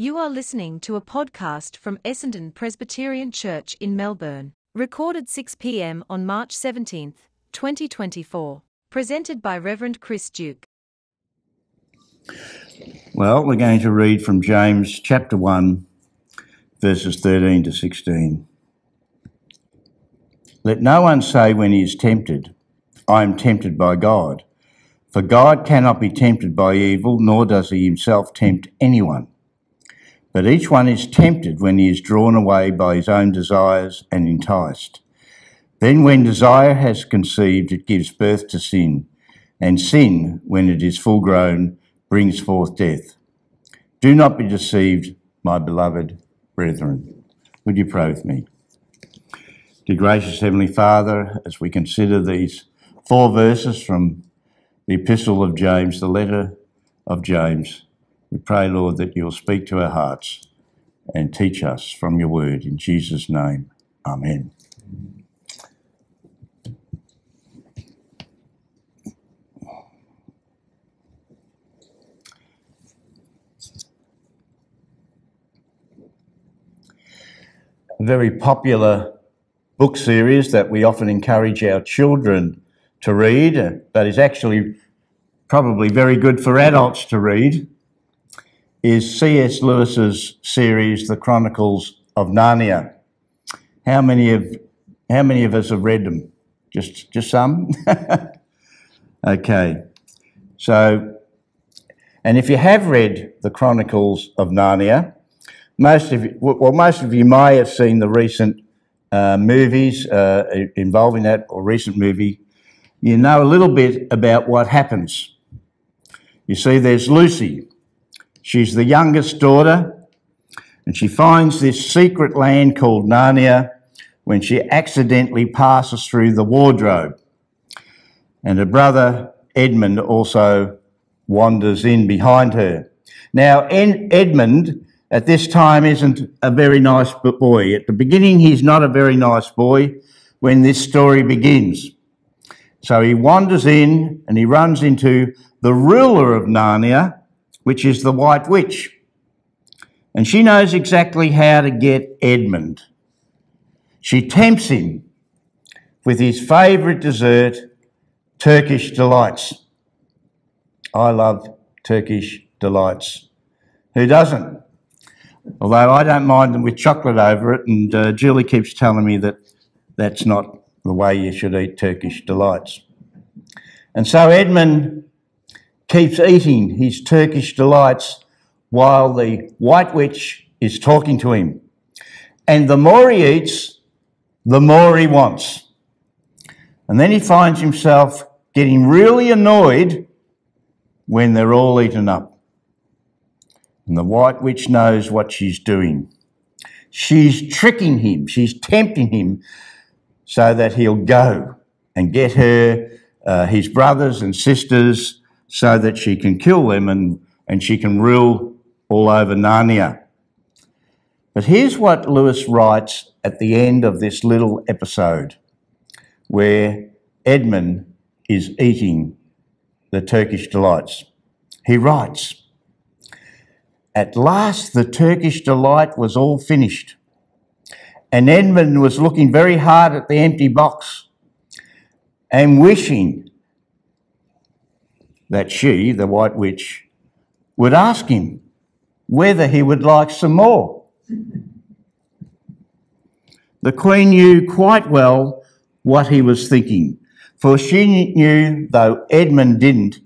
You are listening to a podcast from Essendon Presbyterian Church in Melbourne, recorded 6 p.m. on March 17, 2024. Presented by Reverend Chris Duke. Well, we're going to read from James chapter 1, verses 13 to 16. Let no one say when he is tempted, I am tempted by God. For God cannot be tempted by evil, nor does he himself tempt anyone. But each one is tempted when he is drawn away by his own desires and enticed. Then, when desire has conceived, it gives birth to sin, and sin, when it is full grown, brings forth death. Do not be deceived, my beloved brethren. Would you pray with me? Dear gracious Heavenly Father, as we consider these four verses from the Epistle of James, the letter of James, we pray, Lord, that you'll speak to our hearts and teach us from your word. In Jesus' name, Amen. A very popular book series that we often encourage our children to read, uh, but is actually probably very good for adults to read is C.S. Lewis's series, The Chronicles of Narnia. How many of how many of us have read them? Just just some. okay, so and if you have read The Chronicles of Narnia, most of you, well, most of you may have seen the recent uh, movies uh, involving that or recent movie. You know a little bit about what happens. You see, there's Lucy, She's the youngest daughter, and she finds this secret land called Narnia when she accidentally passes through the wardrobe. And her brother Edmund also wanders in behind her. Now, Edmund at this time isn't a very nice boy. At the beginning, he's not a very nice boy when this story begins. So he wanders in and he runs into the ruler of Narnia, which is the White Witch. And she knows exactly how to get Edmund. She tempts him with his favourite dessert, Turkish delights. I love Turkish delights. Who doesn't? Although I don't mind them with chocolate over it, and uh, Julie keeps telling me that that's not the way you should eat Turkish delights. And so Edmund keeps eating his Turkish delights while the white witch is talking to him. And the more he eats, the more he wants. And then he finds himself getting really annoyed when they're all eaten up. And the white witch knows what she's doing. She's tricking him, she's tempting him so that he'll go and get her, uh, his brothers and sisters, so that she can kill them and, and she can rule all over Narnia. But here's what Lewis writes at the end of this little episode where Edmund is eating the Turkish delights. He writes, At last the Turkish delight was all finished, and Edmund was looking very hard at the empty box and wishing that she, the White Witch, would ask him whether he would like some more. The Queen knew quite well what he was thinking, for she knew, though Edmund didn't,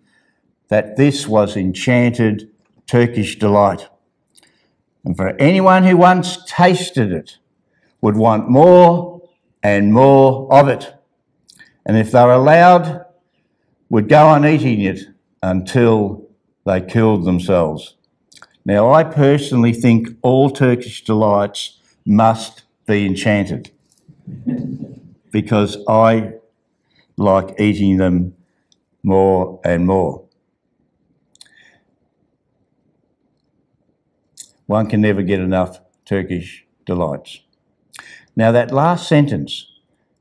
that this was enchanted Turkish delight. And for anyone who once tasted it would want more and more of it. And if they were allowed, would go on eating it until they killed themselves. Now, I personally think all Turkish delights must be enchanted because I like eating them more and more. One can never get enough Turkish delights. Now, that last sentence,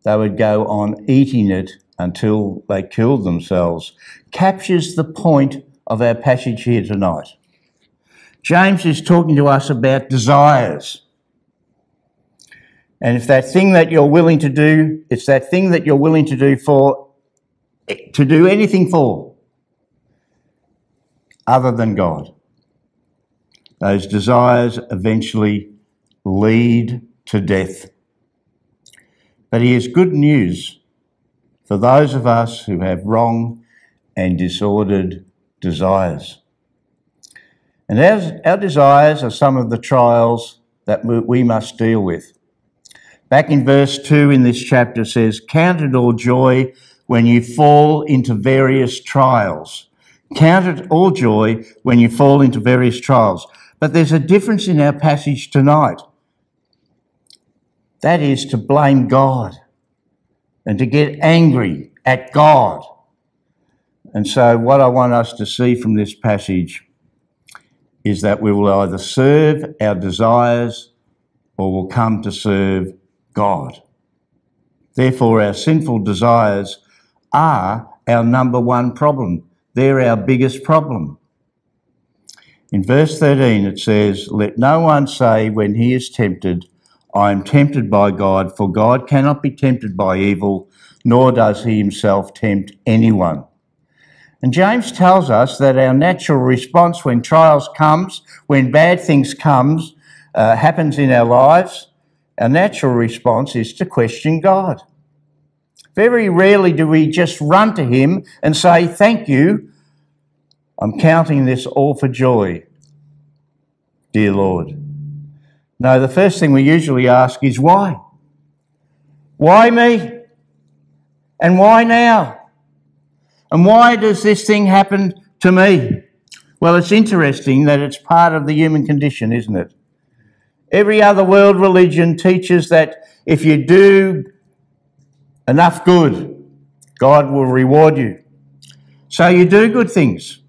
they would go on eating it until they killed themselves captures the point of our passage here tonight. James is talking to us about desires. And if that thing that you're willing to do, it's that thing that you're willing to do for, to do anything for, other than God. Those desires eventually lead to death. But he has good news for those of us who have wrong and disordered desires. And our, our desires are some of the trials that we must deal with. Back in verse 2 in this chapter says, Count it all joy when you fall into various trials. Count it all joy when you fall into various trials. But there's a difference in our passage tonight. That is to blame God and to get angry at God. And so, what I want us to see from this passage is that we will either serve our desires or will come to serve God. Therefore, our sinful desires are our number one problem. They're our biggest problem. In verse 13, it says, Let no one say when he is tempted, I am tempted by God, for God cannot be tempted by evil, nor does he himself tempt anyone. And James tells us that our natural response when trials comes, when bad things comes, uh, happens in our lives, our natural response is to question God. Very rarely do we just run to Him and say, Thank you, I'm counting this all for joy, dear Lord. No, the first thing we usually ask is why? Why me? And why now? And why does this thing happen to me? Well, it's interesting that it's part of the human condition, isn't it? Every other world religion teaches that if you do enough good, God will reward you. So you do good things.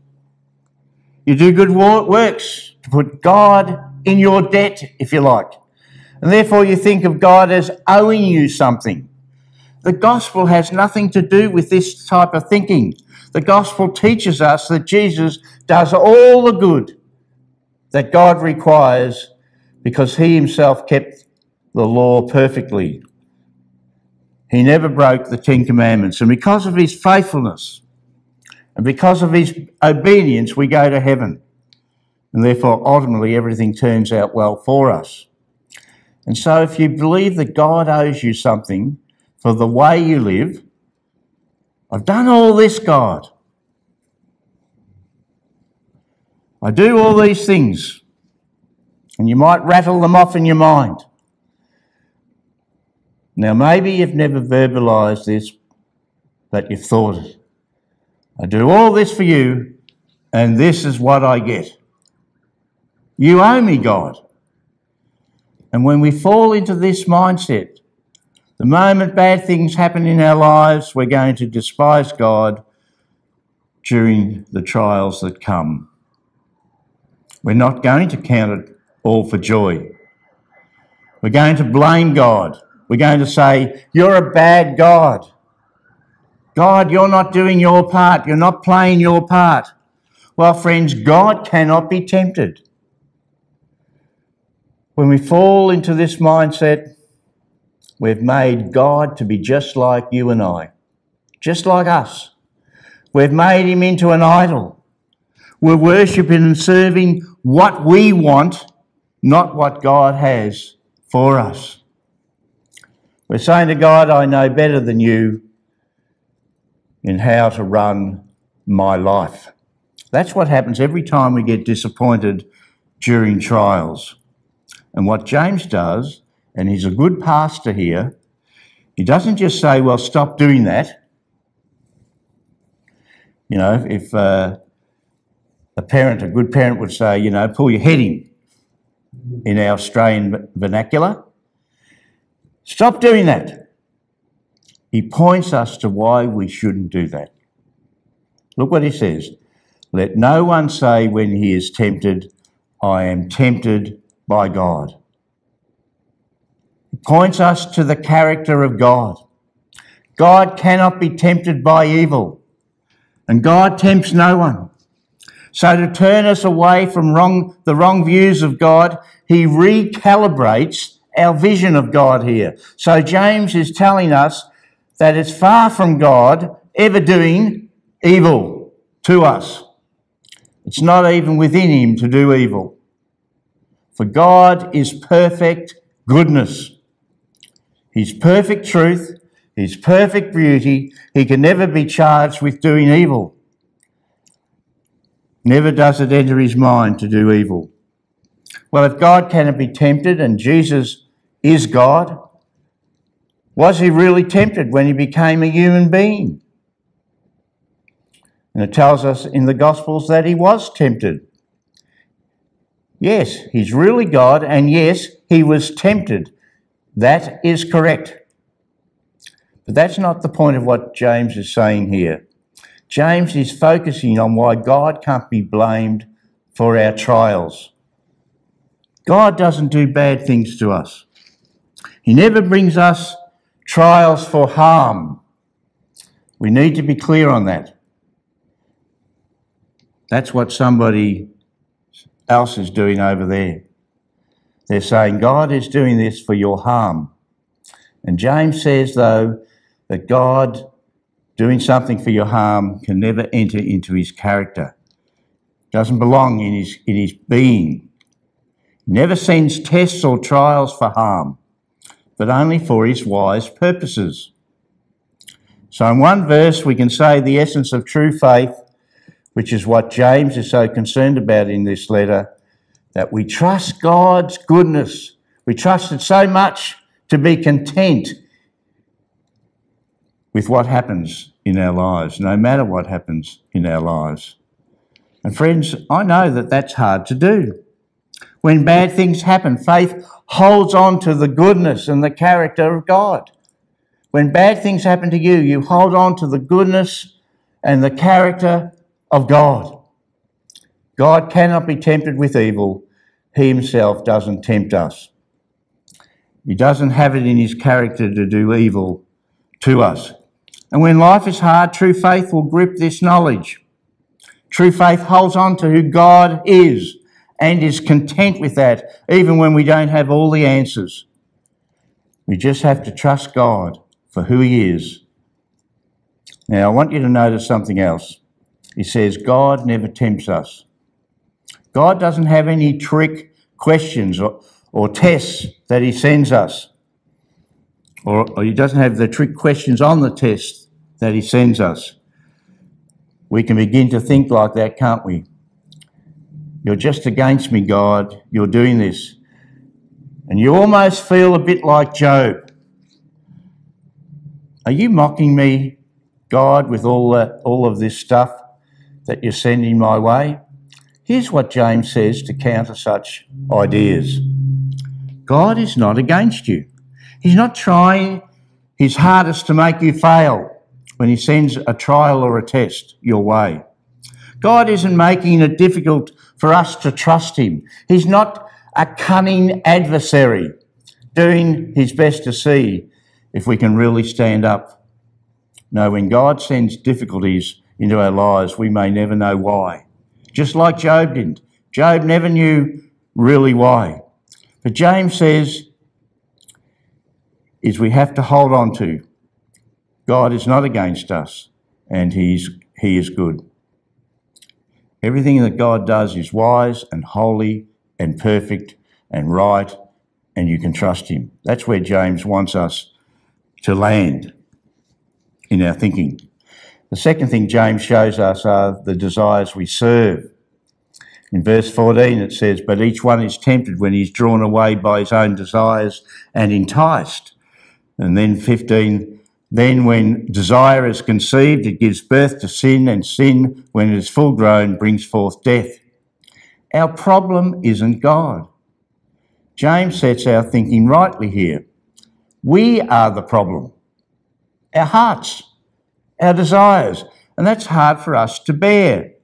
You do good works to put God in your debt, if you like. And therefore you think of God as owing you something. The gospel has nothing to do with this type of thinking. The gospel teaches us that Jesus does all the good that God requires because he himself kept the law perfectly. He never broke the Ten Commandments. And because of his faithfulness and because of his obedience, we go to heaven. And therefore, ultimately, everything turns out well for us. And so, if you believe that God owes you something for the way you live, I've done all this, God. I do all these things. And you might rattle them off in your mind. Now, maybe you've never verbalized this, but you've thought it. I do all this for you, and this is what I get. You owe me, God. And when we fall into this mindset, the moment bad things happen in our lives, we're going to despise God during the trials that come. We're not going to count it all for joy. We're going to blame God. We're going to say, You're a bad God. God, you're not doing your part. You're not playing your part. Well, friends, God cannot be tempted. When we fall into this mindset, we've made God to be just like you and I, just like us. We've made him into an idol. We're worshipping and serving what we want not what God has for us. We're saying to God, I know better than you in how to run my life. That's what happens every time we get disappointed during trials. And what James does, and he's a good pastor here, he doesn't just say, well, stop doing that. You know, if uh, a parent, a good parent would say, you know, pull your head in in our Australian vernacular. Stop doing that. He points us to why we shouldn't do that. Look what he says. Let no one say when he is tempted, I am tempted by God. He points us to the character of God. God cannot be tempted by evil, and God tempts no one. So to turn us away from wrong, the wrong views of God, he recalibrates our vision of God here. So James is telling us that it's far from God ever doing evil to us. It's not even within him to do evil. For God is perfect goodness. He's perfect truth. He's perfect beauty. He can never be charged with doing evil. Never does it enter his mind to do evil. Well, if God cannot be tempted and Jesus is God, was he really tempted when he became a human being? And it tells us in the Gospels that he was tempted. Yes, he's really God, and yes, he was tempted. That is correct. But that's not the point of what James is saying here. James is focusing on why God can't be blamed for our trials. God doesn't do bad things to us. He never brings us trials for harm. We need to be clear on that. That's what somebody else is doing over there. They're saying God is doing this for your harm. And James says, though, that God doing something for your harm can never enter into his character. Doesn't belong in his, in his being. Never sends tests or trials for harm, but only for his wise purposes. So, in one verse, we can say the essence of true faith, which is what James is so concerned about in this letter, that we trust God's goodness. We trust it so much to be content with what happens in our lives, no matter what happens in our lives. And friends, I know that that's hard to do. When bad things happen, faith holds on to the goodness and the character of God. When bad things happen to you, you hold on to the goodness and the character of God. God cannot be tempted with evil. He himself doesn't tempt us. He doesn't have it in his character to do evil to us. And when life is hard, true faith will grip this knowledge. True faith holds on to who God is and is content with that, even when we don't have all the answers. We just have to trust God for who He is. Now, I want you to notice something else. He says, God never tempts us. God doesn't have any trick questions or, or tests that He sends us. Or, or He doesn't have the trick questions on the test that He sends us. We can begin to think like that, can't we? You're just against me, God. You're doing this. And you almost feel a bit like Job. Are you mocking me, God, with all, that, all of this stuff that you're sending my way? Here's what James says to counter such ideas God is not against you. He's not trying his hardest to make you fail when He sends a trial or a test your way. God isn't making it difficult for us to trust Him. He's not a cunning adversary doing His best to see if we can really stand up. No, when God sends difficulties into our lives, we may never know why. Just like Job didn't. Job never knew really why. But James says, is we have to hold on to God is not against us, and he's, He is good. Everything that God does is wise and holy and perfect and right, and you can trust Him. That's where James wants us to land in our thinking. The second thing James shows us are the desires we serve. In verse 14 it says, But each one is tempted when he's drawn away by his own desires and enticed. And then 15, then, when desire is conceived, it gives birth to sin, and sin, when it is full grown, brings forth death. Our problem isn't God. James sets our thinking rightly here. We are the problem. Our hearts, our desires, and that's hard for us to bear.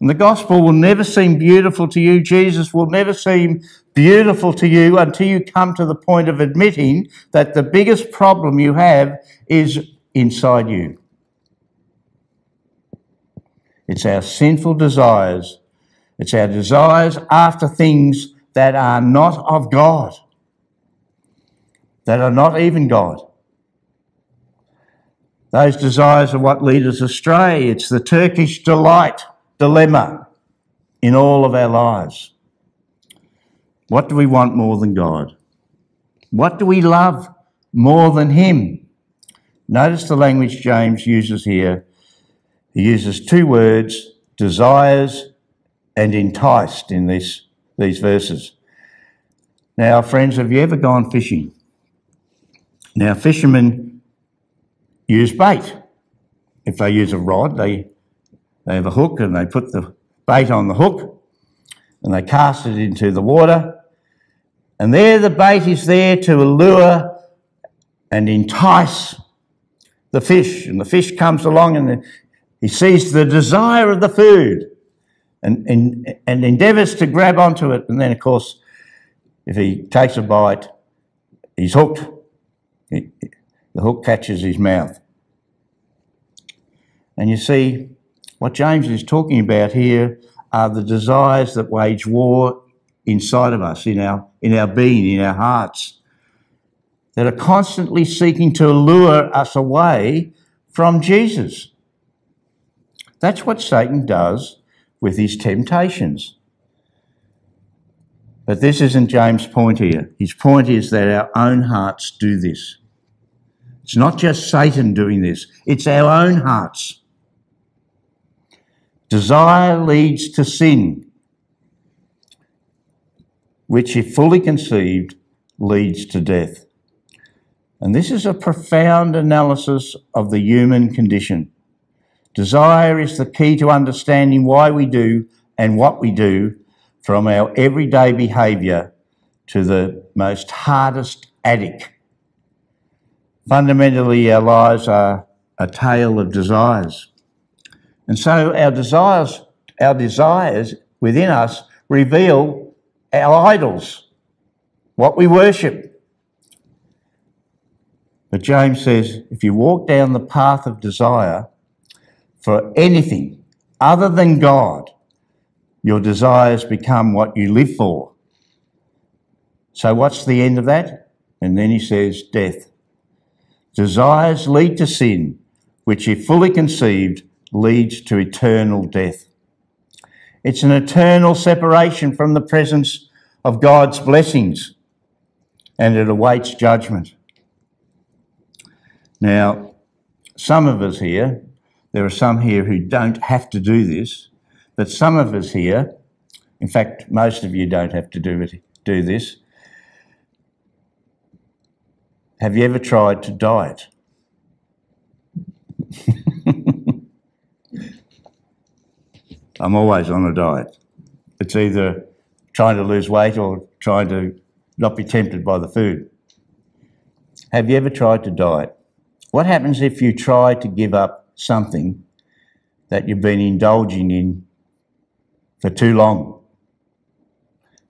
And the gospel will never seem beautiful to you. Jesus will never seem beautiful to you until you come to the point of admitting that the biggest problem you have is inside you. It's our sinful desires It's our desires after things that are not of God, that are not even God. Those desires are what lead us astray. It's the Turkish delight dilemma in all of our lives. What do we want more than God? What do we love more than Him? Notice the language James uses here. He uses two words, desires and enticed, in this, these verses. Now, friends, have you ever gone fishing? Now, fishermen use bait. If they use a rod, they, they have a hook and they put the bait on the hook and they cast it into the water and there the bait is there to allure and entice the fish. And the fish comes along and he sees the desire of the food and, and, and endeavours to grab onto it. And then, of course, if he takes a bite, he's hooked. He, the hook catches his mouth. And you see, what James is talking about here are the desires that wage war inside of us, in our, in our being, in our hearts, that are constantly seeking to lure us away from Jesus. That's what Satan does with his temptations. But this isn't James' point here. His point is that our own hearts do this. It's not just Satan doing this, it's our own hearts. Desire leads to sin which, if fully conceived, leads to death. And this is a profound analysis of the human condition. Desire is the key to understanding why we do and what we do, from our everyday behaviour to the most hardest addict. Fundamentally, our lives are a tale of desires. And so our desires, our desires within us reveal our idols, what we worship. But James says if you walk down the path of desire for anything other than God, your desires become what you live for. So, what's the end of that? And then he says, death. Desires lead to sin, which, if fully conceived, leads to eternal death. It's an eternal separation from the presence of God's blessings and it awaits judgment. Now, some of us here, there are some here who don't have to do this, but some of us here, in fact, most of you don't have to do it, do this. Have you ever tried to diet? I'm always on a diet. It's either trying to lose weight or trying to not be tempted by the food. Have you ever tried to diet? What happens if you try to give up something that you've been indulging in for too long?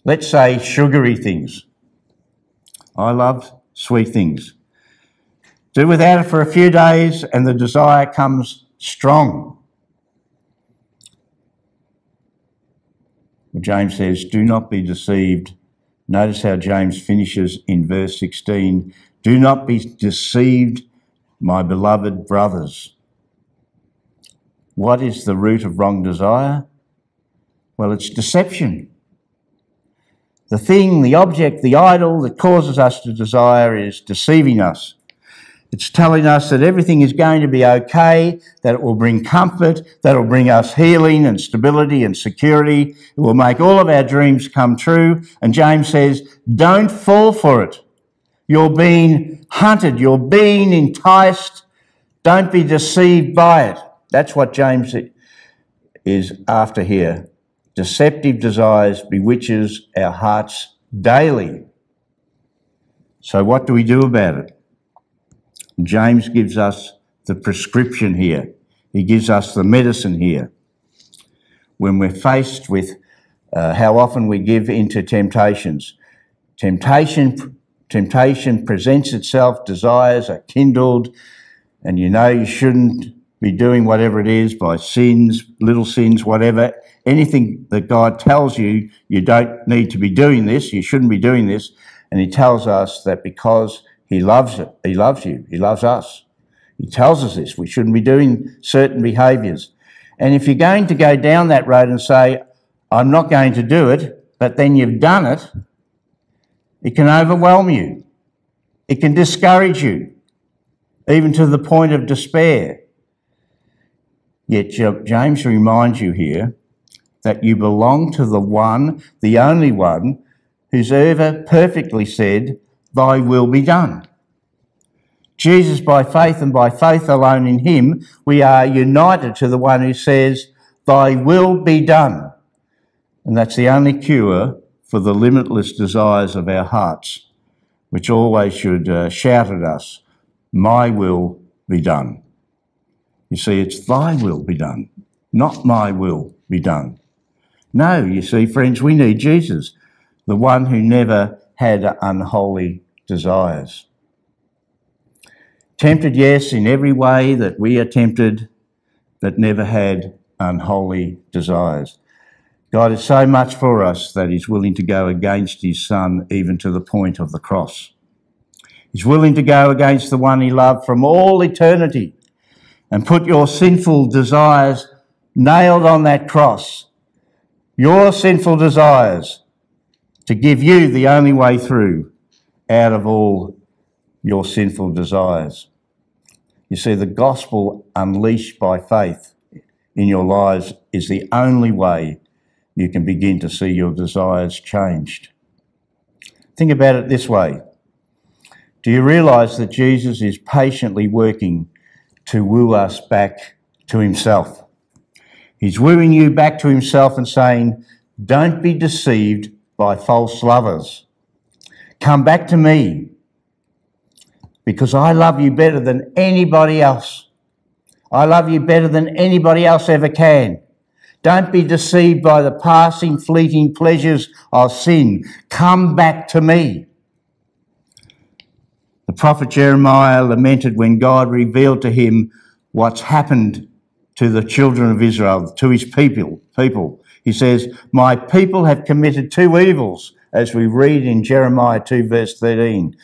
Let's say sugary things. I love sweet things. Do without it for a few days and the desire comes strong. James says, Do not be deceived. Notice how James finishes in verse 16 Do not be deceived, my beloved brothers. What is the root of wrong desire? Well, it's deception. The thing, the object, the idol that causes us to desire is deceiving us. It's telling us that everything is going to be okay, that it will bring comfort, that it will bring us healing and stability and security. It will make all of our dreams come true. And James says, don't fall for it. You're being hunted. You're being enticed. Don't be deceived by it. That's what James is after here. Deceptive desires bewitches our hearts daily. So what do we do about it? James gives us the prescription here. He gives us the medicine here. When we're faced with uh, how often we give into temptations, temptation, temptation presents itself, desires are kindled, and you know you shouldn't be doing whatever it is by sins, little sins, whatever, anything that God tells you, you don't need to be doing this, you shouldn't be doing this. And He tells us that because He loves it, He loves you, He loves us. He tells us this, we shouldn't be doing certain behaviours. And if you're going to go down that road and say, I'm not going to do it, but then you've done it, it can overwhelm you. It can discourage you, even to the point of despair. Yet James reminds you here that you belong to the one, the only one, who's ever perfectly said, Thy will be done. Jesus, by faith and by faith alone in Him, we are united to the one who says, Thy will be done. And that's the only cure for the limitless desires of our hearts, which always should uh, shout at us, My will be done. You see, it's thy will be done, not my will be done. No, you see, friends, we need Jesus, the one who never had unholy desires. Tempted, yes, in every way that we are tempted, but never had unholy desires. God is so much for us that He's willing to go against His Son, even to the point of the cross. He's willing to go against the one He loved from all eternity and put your sinful desires nailed on that cross, your sinful desires, to give you the only way through out of all your sinful desires. You see, the gospel unleashed by faith in your lives is the only way you can begin to see your desires changed. Think about it this way Do you realise that Jesus is patiently working to woo us back to himself. He's wooing you back to himself and saying, Don't be deceived by false lovers. Come back to me because I love you better than anybody else. I love you better than anybody else ever can. Don't be deceived by the passing, fleeting pleasures of sin. Come back to me. The prophet Jeremiah lamented when God revealed to him what's happened to the children of Israel, to his people. People, he says, "My people have committed two evils," as we read in Jeremiah two verse thirteen.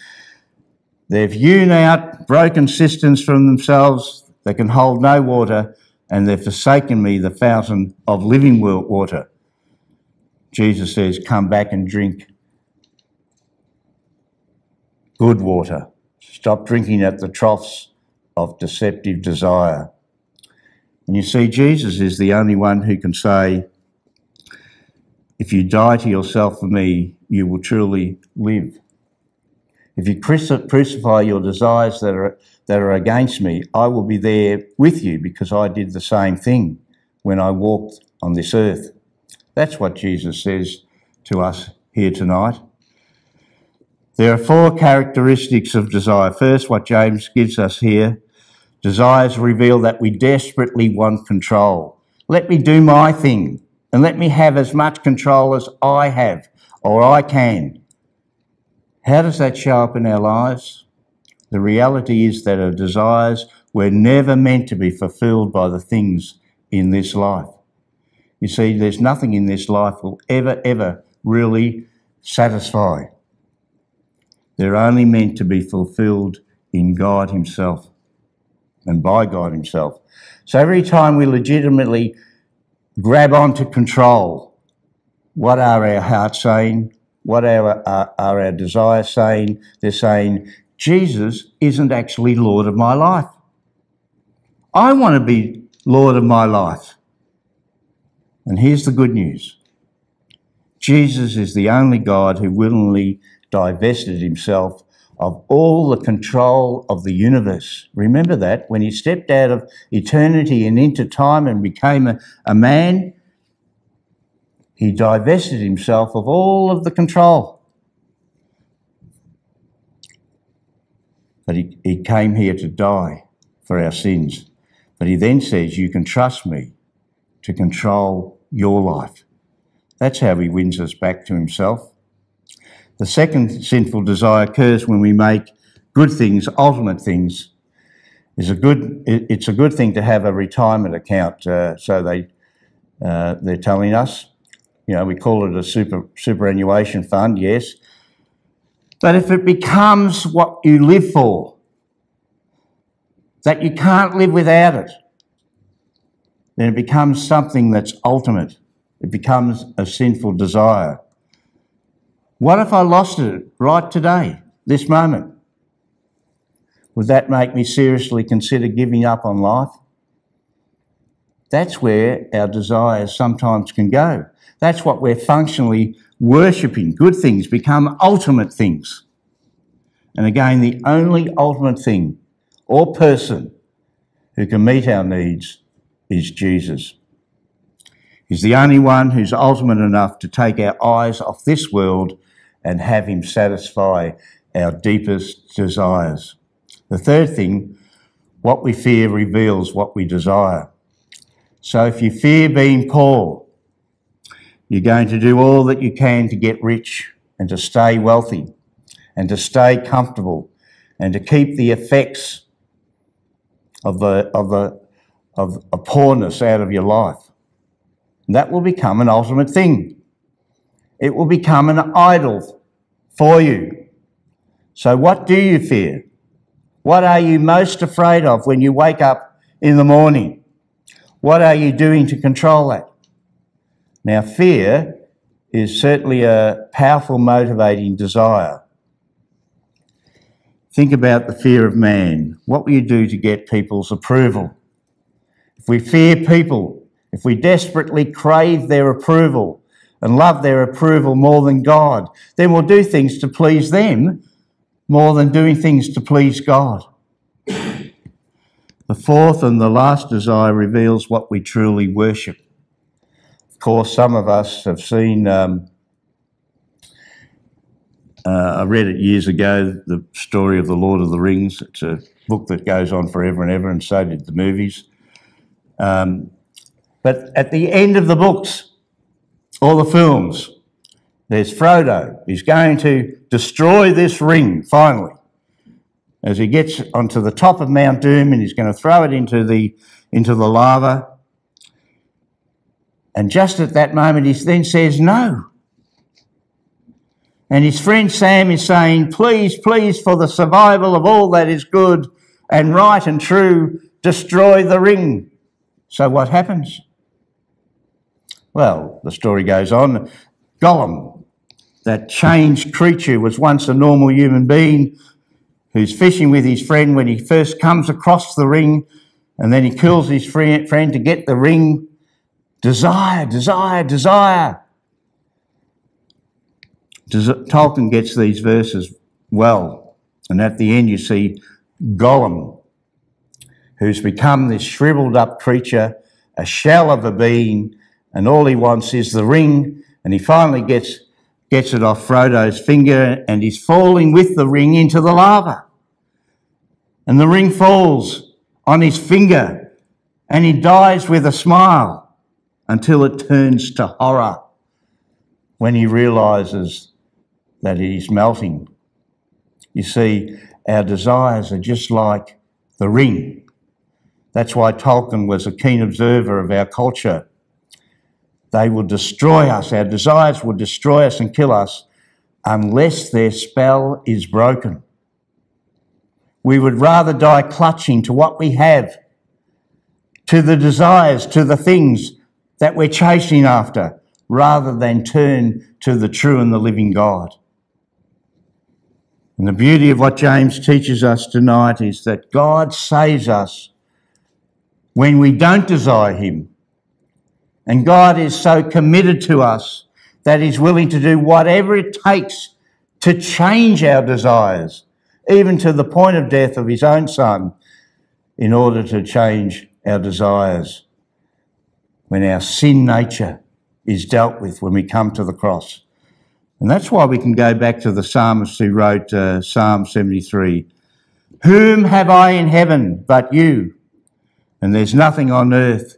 They've hewn out broken cisterns from themselves that can hold no water, and they've forsaken me, the fountain of living water. Jesus says, Come back and drink good water. Stop drinking at the troughs of deceptive desire. And you see, Jesus is the only one who can say, if you die to yourself for me, you will truly live. If you crucify your desires that are, that are against me, I will be there with you because I did the same thing when I walked on this earth. That's what Jesus says to us here tonight. There are four characteristics of desire. First, what James gives us here desires reveal that we desperately want control. Let me do my thing and let me have as much control as I have or I can. How does that show up in our lives? The reality is that our desires were never meant to be fulfilled by the things in this life. You see, there's nothing in this life will ever, ever really satisfy. They're only meant to be fulfilled in God Himself and by God Himself. So every time we legitimately grab onto control, what are our hearts saying? What are, are, are our desires saying? They're saying, Jesus isn't actually Lord of my life. I want to be Lord of my life. And here's the good news Jesus is the only God who willingly divested himself of all the control of the universe. Remember that when he stepped out of eternity and into time and became a, a man, he divested himself of all of the control. But he, he came here to die for our sins. But he then says, You can trust me to control your life. That's how he wins us back to himself. The second sinful desire occurs when we make good things ultimate things is a good. It's a good thing to have a retirement account. Uh, so they uh, they're telling us, you know, we call it a super superannuation fund, yes. But if it becomes what you live for, that you can't live without it, then it becomes something that's ultimate. It becomes a sinful desire. What if I lost it right today, this moment? Would that make me seriously consider giving up on life? That's where our desires sometimes can go. That's what we're functionally worshipping. Good things become ultimate things. And again, the only ultimate thing or person who can meet our needs is Jesus. He's the only one who's ultimate enough to take our eyes off this world and have Him satisfy our deepest desires. The third thing, what we fear reveals what we desire. So if you fear being poor, you're going to do all that you can to get rich and to stay wealthy and to stay comfortable and to keep the effects of the, of the, of a poorness out of your life. And that will become an ultimate thing. It will become an idol for you. So what do you fear? What are you most afraid of when you wake up in the morning? What are you doing to control that? Now, fear is certainly a powerful motivating desire. Think about the fear of man. What will you do to get people's approval? If we fear people, if we desperately crave their approval and love their approval more than God, then we'll do things to please them more than doing things to please God. The fourth and the last desire reveals what we truly worship. Of course, some of us have seen, um, uh, I read it years ago, the story of The Lord of the Rings. It's a book that goes on forever and ever, and so did the movies. Um, but at the end of the books, all the films, there's Frodo. He's going to destroy this ring finally as he gets onto the top of Mount Doom and he's going to throw it into the, into the lava. And just at that moment, he then says, No. And his friend Sam is saying, Please, please, for the survival of all that is good and right and true, destroy the ring. So what happens? Well, the story goes on. Gollum, that changed creature, was once a normal human being who's fishing with his friend when he first comes across the ring and then he kills his friend to get the ring. Desire, desire, desire. Tolkien gets these verses well. And at the end, you see Gollum, who's become this shriveled up creature, a shell of a being, and all he wants is the ring. And he finally gets, gets it off Frodo's finger and he's falling with the ring into the lava and the ring falls on his finger and he dies with a smile until it turns to horror when he realizes that it is melting. You see, our desires are just like the ring. That's why Tolkien was a keen observer of our culture. They will destroy us, our desires will destroy us and kill us unless their spell is broken. We would rather die clutching to what we have, to the desires, to the things that we're chasing after, rather than turn to the true and the living God. And the beauty of what James teaches us tonight is that God saves us when we don't desire Him. And God is so committed to us that He's willing to do whatever it takes to change our desires even to the point of death of his own son, in order to change our desires when our sin nature is dealt with when we come to the cross. And that's why we can go back to the psalmist who wrote uh, Psalm 73 Whom have I in heaven but you? And there's nothing on earth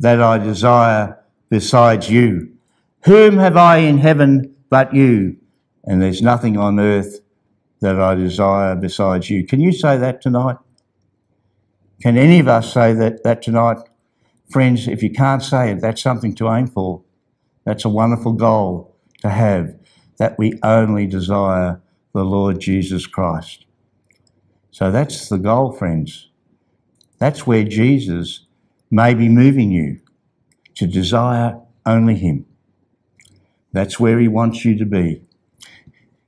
that I desire besides you. Whom have I in heaven but you? And there's nothing on earth that I desire besides you. Can you say that tonight? Can any of us say that, that tonight? Friends, if you can't say it, that's something to aim for. That's a wonderful goal to have, that we only desire the Lord Jesus Christ. So that's the goal, friends. That's where Jesus may be moving you to desire only Him. That's where He wants you to be.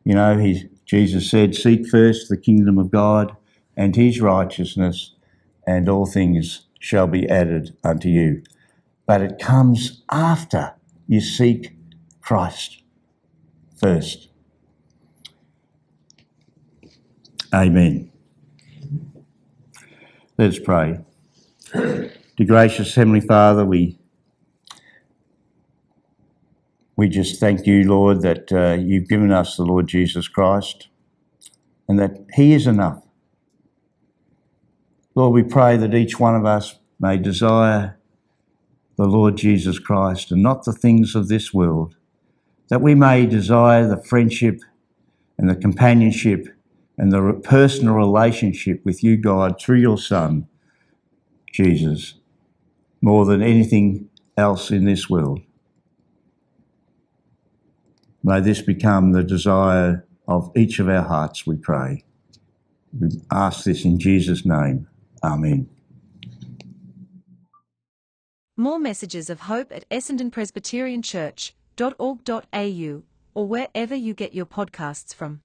You know, he, Jesus said, Seek first the kingdom of God and His righteousness, and all things shall be added unto you. But it comes after you seek Christ first. Amen. Let us pray. Dear gracious Heavenly Father, we we just thank you, Lord, that uh, you've given us the Lord Jesus Christ and that He is enough. Lord, we pray that each one of us may desire the Lord Jesus Christ and not the things of this world, that we may desire the friendship and the companionship and the personal relationship with you, God, through your Son, Jesus, more than anything else in this world. May this become the desire of each of our hearts, we pray. We ask this in Jesus' name. Amen. More messages of hope at essendonpresbyterianchurch.org.au or wherever you get your podcasts from.